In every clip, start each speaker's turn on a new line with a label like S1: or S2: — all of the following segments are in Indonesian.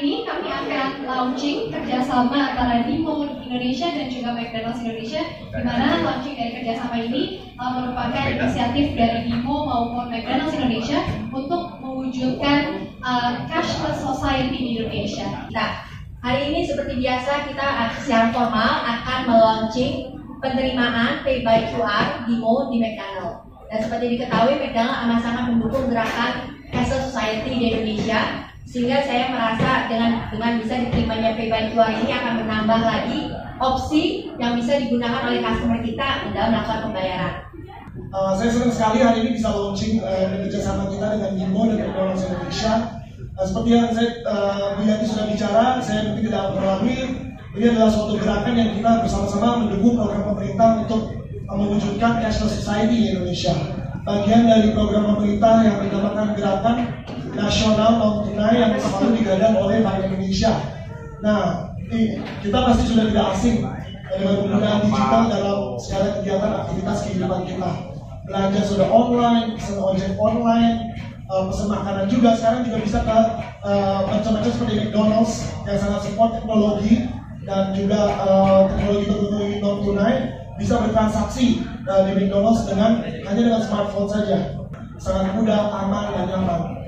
S1: ini kami akan launching kerjasama antara Dimo Indonesia dan juga McDonald's Indonesia, di mana launching dari kerjasama ini uh, merupakan inisiatif dari Dimo maupun McDonald's Indonesia untuk mewujudkan uh, cashless society di Indonesia.
S2: Nah, hari ini seperti biasa kita secara formal akan melaunching penerimaan pay by QR Dimo di McDonald's. Dan seperti diketahui, McDonald's sangat mendukung gerakan cashless society di Indonesia sehingga saya merasa dengan dengan bisa diterimanya pay by ini akan menambah lagi opsi yang bisa digunakan oleh customer kita dalam melakukan pembayaran.
S3: Uh, saya senang sekali hari ini bisa launching uh, kerjasama kita dengan Bimbo dan McDonald's Indonesia. Uh, seperti yang saya uh, sudah bicara, saya nanti tidak memperlami. Ini adalah suatu gerakan yang kita bersama-sama mendukung program pemerintah untuk mewujudkan cashless society di Indonesia. Bagian dari program pemerintah yang dinamakan gerakan nasional non tunai yang selalu digadang oleh Bank Indonesia. Nah, ini kita pasti sudah tidak asing dengan penggunaan digital dalam segala kegiatan aktivitas kehidupan kita. Belanja sudah online, pesan ojek online, uh, pesan makanan juga. Sekarang juga bisa ke uh, macam-macam seperti McDonald's yang sangat support teknologi dan juga uh, teknologi teknologi non tunai bisa bertransaksi di McDonald's dengan hanya dengan smartphone saja. Sangat mudah, aman, dan nyaman.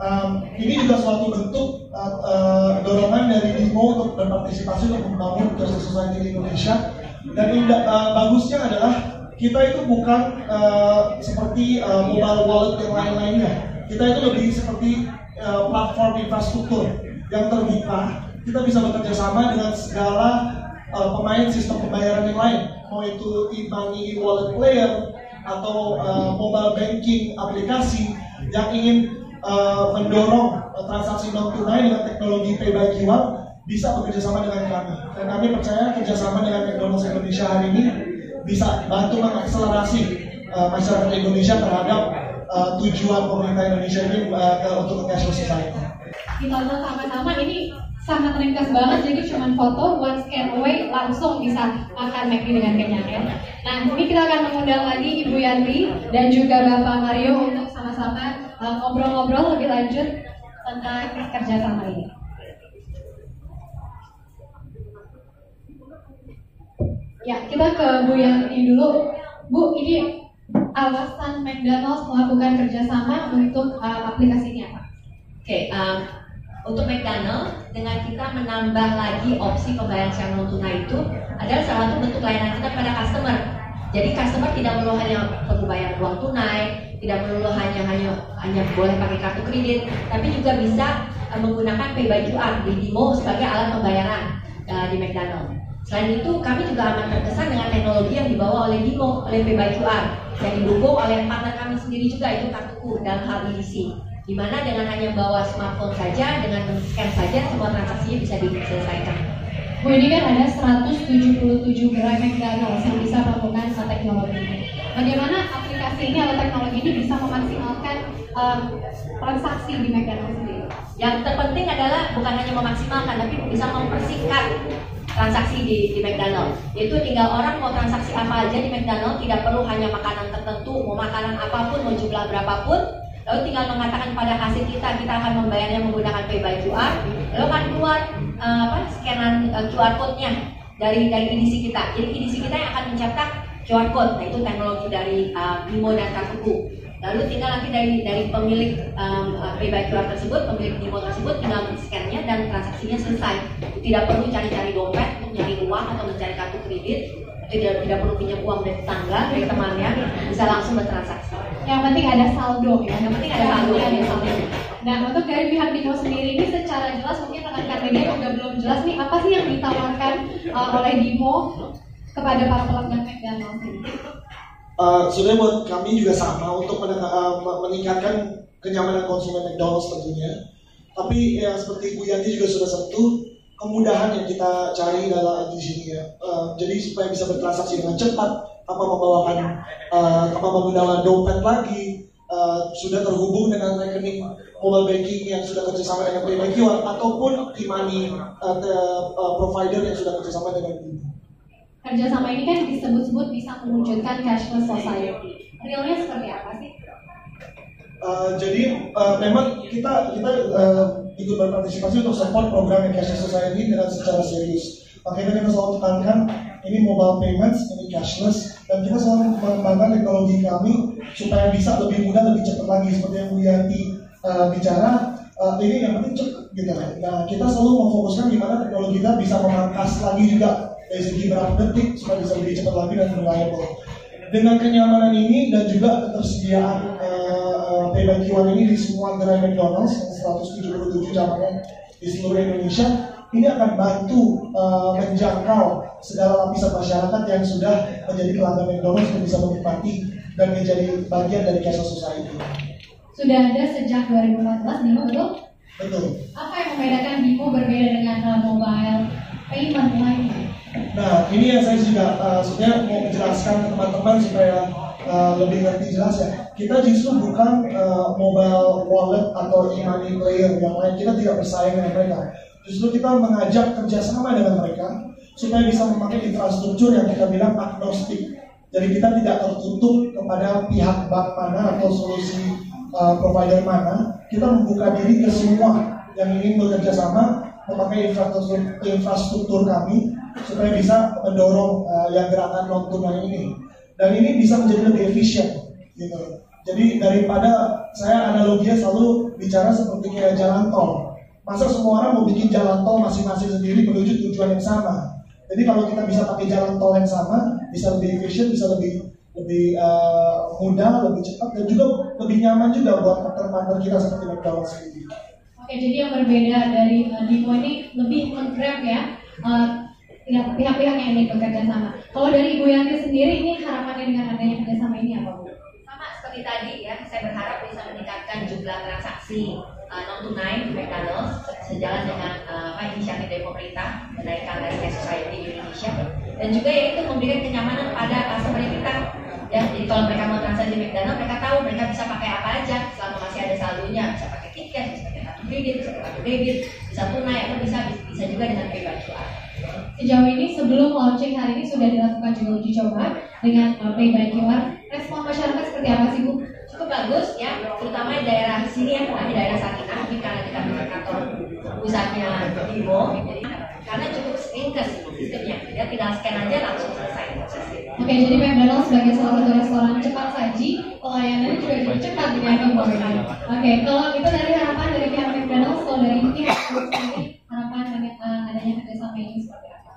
S3: Um, ini juga suatu bentuk uh, uh, dorongan dari Dimo untuk berpartisipasi untuk membangun justice society di Indonesia. Dan indah, uh, bagusnya adalah kita itu bukan uh, seperti uh, mobile wallet yang lain-lainnya. Kita itu lebih seperti uh, platform infrastruktur yang terbuka. Kita bisa bekerja sama dengan segala uh, pemain sistem pembayaran yang lain, mau itu e-money, wallet player, atau uh, mobile banking aplikasi yang ingin uh, mendorong uh, transaksi non tunai dengan teknologi pay by QR bisa bekerja sama dengan kami. Dan kami percaya kerjasama dengan McDonald's Indonesia hari ini bisa bantu mengakselerasi uh, masyarakat Indonesia terhadap uh, tujuan pemerintah Indonesia ini uh, ke, untuk cashless society.
S1: Kita sama-sama ini sangat ringkas banget jadi cuma foto one scan away langsung bisa makan McD dengan kenyang ya. Nah ini kita akan mengundang lagi Ibu Yanti dan juga Bapak Mario untuk sama-sama ngobrol-ngobrol uh, lebih lanjut tentang kerjasama ini. Ya kita ke Bu Yanti dulu. Bu ini alasan McDonald's melakukan kerjasama untuk uh, aplikasi ini apa?
S2: Oke, okay, um, untuk McDonald dengan kita menambah lagi opsi pembayaran secara non tunai itu adalah salah satu bentuk layanan kita pada customer. Jadi customer tidak perlu hanya perlu bayar uang tunai, tidak perlu hanya hanya hanya boleh pakai kartu kredit, tapi juga bisa uh, menggunakan pay QR di Dimo sebagai alat pembayaran uh, di McDonald. Selain itu, kami juga amat terkesan dengan teknologi yang dibawa oleh Dimo, oleh pay by QR, yang didukung oleh partner kami sendiri juga itu Kartuku dalam hal EDC di mana dengan hanya bawa smartphone saja, dengan men-scan saja, semua transaksinya bisa diselesaikan.
S1: Bu, ini kan ada 177 gerai McDonald's yang bisa melakukan teknologi ini. Bagaimana aplikasi ini atau teknologi ini bisa memaksimalkan um, transaksi di McDonald's sendiri?
S2: Yang terpenting adalah bukan hanya memaksimalkan, tapi bisa mempersingkat transaksi di, di McDonald. Itu tinggal orang mau transaksi apa aja di McDonald, tidak perlu hanya makanan tertentu, mau makanan apa pun, mau jumlah berapapun, lalu tinggal mengatakan pada hasil kita kita akan membayarnya menggunakan pay by QR lalu akan keluar uh, apa scanan uh, QR code-nya dari dari edisi kita. Jadi edisi kita yang akan mencetak QR code nah itu teknologi dari uh, Bimo dan Kartuku. Lalu tinggal nanti dari dari pemilik um, pay by QR tersebut pemilik Bimo tersebut tinggal men-scan-nya dan transaksinya selesai. Tidak perlu cari-cari dompet untuk nyari uang atau mencari kartu kredit. Tidak tidak perlu pinjam uang dari tetangga dari temannya bisa langsung bertransaksi
S1: yang penting ada saldo ya
S2: yang penting ada saldo ya,
S1: ada saldo nah untuk dari pihak Dimo sendiri ini secara jelas mungkin rekan-rekan media juga belum jelas nih apa sih yang ditawarkan uh, oleh Dimo kepada para pelanggan McDonald's ini
S3: Uh, sebenarnya buat kami juga sama untuk uh, meningkatkan kenyamanan konsumen McDonald's tentunya. Tapi ya seperti Bu Yanti juga sudah sentuh, kemudahan yang kita cari dalam di sini ya. Uh, jadi supaya bisa bertransaksi dengan cepat, apa membawakan uh, apa menggunakan dompet lagi, uh, sudah terhubung dengan rekening mobile banking yang sudah kerjasama dengan PayPal QR ataupun e-money uh, uh, provider yang sudah kerjasama dengan Google.
S1: Kerjasama ini kan disebut-sebut bisa mewujudkan cashless society. Realnya seperti apa sih?
S3: Uh, jadi uh, memang kita kita uh, ikut berpartisipasi untuk support program yang cashless society dengan secara serius. Makanya kita selalu tekankan ini mobile payments, ini cashless, dan kita selalu mengembangkan teknologi kami supaya bisa lebih mudah, lebih cepat lagi seperti yang Bu Yanti uh, bicara. Uh, ini yang penting cepat gitu. Nah kita selalu memfokuskan gimana teknologi kita bisa memangkas lagi juga dari segi berapa detik supaya bisa lebih cepat lagi dan reliable. Dengan kenyamanan ini dan juga ketersediaan uh, ini di semua gerai McDonald's yang 177 cabangnya di seluruh Indonesia, ini akan bantu uh, menjangkau segala lapisan masyarakat yang sudah menjadi pelanggan McDonald's untuk bisa menikmati dan menjadi bagian dari cashless society.
S1: Sudah ada sejak 2014, Bimo betul?
S3: Betul.
S1: Apa yang membedakan Bimo berbeda dengan uh, mobile payment lainnya?
S3: Nah, ini yang saya juga uh, sebenarnya mau menjelaskan ke teman-teman supaya uh, lebih ngerti jelas ya. Kita justru bukan uh, mobile wallet atau e-money player yang lain. Kita tidak bersaing dengan mereka. Justru kita mengajak kerjasama dengan mereka supaya bisa memakai infrastruktur yang kita bilang agnostik. Jadi kita tidak tertutup kepada pihak bank mana atau solusi uh, provider mana. Kita membuka diri ke semua yang ingin bekerja sama memakai infrastruktur, infrastruktur kami supaya bisa mendorong uh, yang gerakan non tunai ini dan ini bisa menjadi lebih efisien gitu jadi daripada saya analoginya selalu bicara seperti kayak jalan tol masa semua orang mau bikin jalan tol masing-masing sendiri menuju tujuan yang sama jadi kalau kita bisa pakai jalan tol yang sama bisa lebih efisien bisa lebih lebih uh, mudah lebih cepat dan juga lebih nyaman juga buat partner-partner kita seperti McDonald's ini.
S1: Oke, jadi yang berbeda dari uh, Dimo ini lebih menggrab ya uh, pihak-pihak yang ingin bekerja sama. Kalau dari Ibu Yanti sendiri ini harapannya dengan adanya kerjasama ini apa Bu?
S2: Sama seperti tadi ya, saya berharap bisa meningkatkan jumlah transaksi dan juga yaitu memberikan kenyamanan pada customer kita ya jadi kalau mereka mau transaksi di McDonald's mereka tahu mereka bisa pakai apa aja. Selama masih ada saldonya bisa pakai tiket bisa pakai kartu kredit bisa pakai kartu debit bisa tunai atau bisa bisa juga dengan pay QR
S1: Sejauh ini sebelum launching hari ini sudah dilakukan juga uji coba dengan uh, pay by QR. Respon masyarakat seperti apa sih Bu?
S2: Cukup bagus ya, terutama di daerah sini ya, di daerah Sakinah, mungkin karena kita punya kantor pusatnya Bimo, jadi karena cukup ringkas sistemnya, ya tinggal scan aja langsung selesai prosesnya.
S1: Oke, jadi McDonald's sebagai salah satu restoran cepat saji, pelayanannya juga jadi cepat dengan ini. Oke, kalau itu dari harapan dari pihak McDonald's, kalau dari pihak harapan uh, adanya kerjasama ini seperti apa?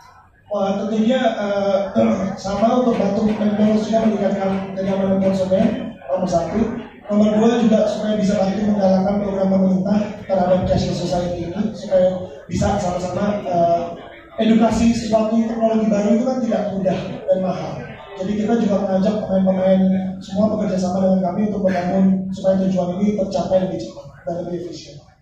S3: Wah tentunya uh, sama untuk bantu McDonald's juga meningkatkan kenyamanan konsumen nomor satu. Nomor dua juga supaya bisa bantu menggalakkan program pemerintah terhadap cashless society ini supaya bisa sama-sama uh, edukasi sesuatu teknologi baru itu kan tidak mudah dan mahal. Jadi kita juga mengajak pemain-pemain semua bekerja sama dengan kami untuk membangun supaya tujuan ini tercapai lebih cepat dan lebih efisien.